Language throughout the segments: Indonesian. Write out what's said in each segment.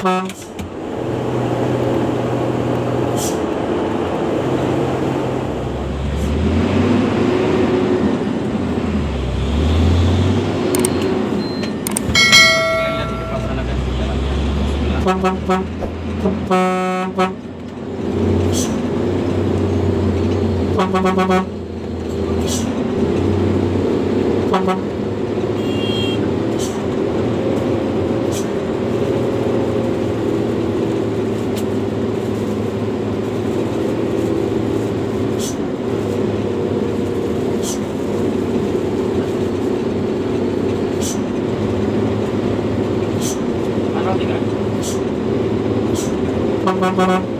Kalian Mm-hmm.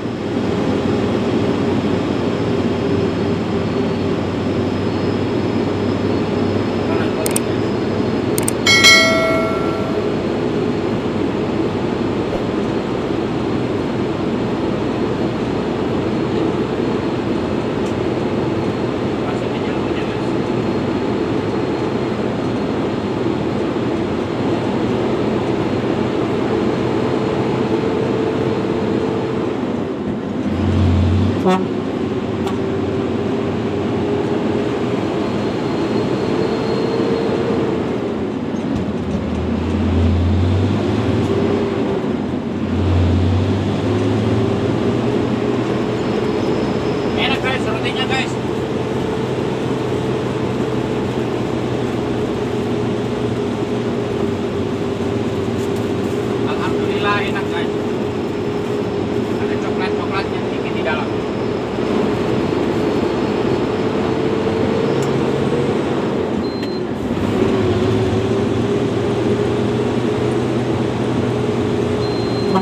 Thank.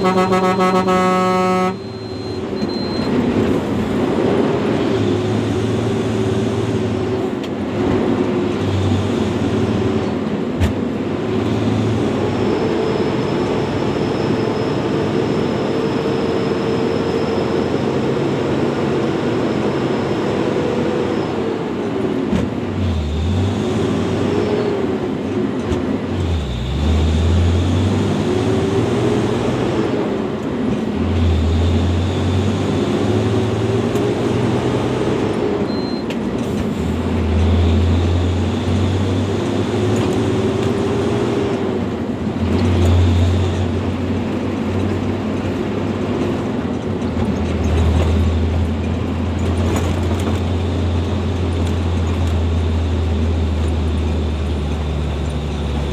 うん。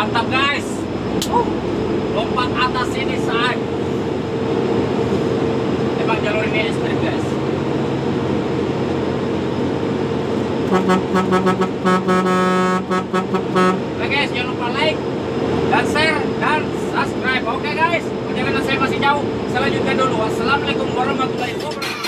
mantap guys. Lompat atas sini saat. Emang jalur ini ekstrim guys. Oke guys, jangan lupa like dan share dan subscribe. Oke guys, perjalanan saya masih jauh. Saya lanjutkan dulu. Wassalamualaikum warahmatullahi wabarakatuh.